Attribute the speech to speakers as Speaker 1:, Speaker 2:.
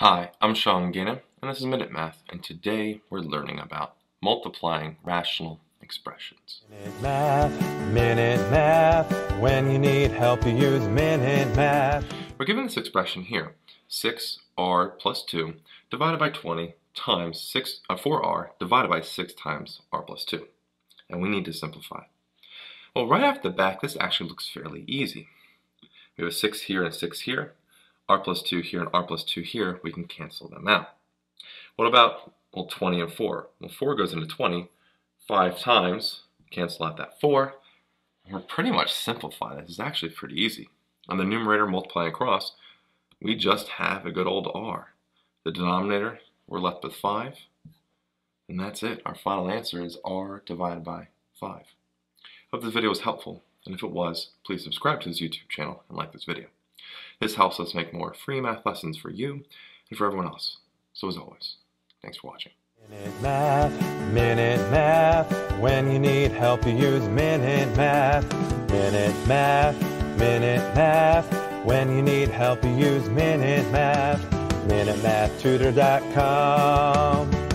Speaker 1: Hi, I'm Sean Gannon, and this is Minute Math, and today we're learning about multiplying rational expressions.
Speaker 2: Minute Math, Minute Math. When you need help, you use Minute Math.
Speaker 1: We're given this expression here, 6r plus 2 divided by 20 times 6, uh, 4r divided by 6 times r plus 2. And we need to simplify. Well, right off the back, this actually looks fairly easy. We have a 6 here and a 6 here. R plus 2 here and r plus 2 here. We can cancel them out. What about, well, 20 and 4? Well, 4 goes into 20 five times. Cancel out that 4. We're pretty much simplifying. this. is actually pretty easy. On the numerator multiplying across, we just have a good old r. The denominator, we're left with 5. And that's it. Our final answer is r divided by 5. Hope this video was helpful, and if it was, please subscribe to this YouTube channel and like this video. This helps us make more free math lessons for you and for everyone else. So as always, thanks for watching.
Speaker 2: Minute Math, Minute Math. When you need help, you use Minute Math. Minute Math, Minute Math. When you need help, you use Minute Math. MinuteMathTutor.com.